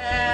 Uh,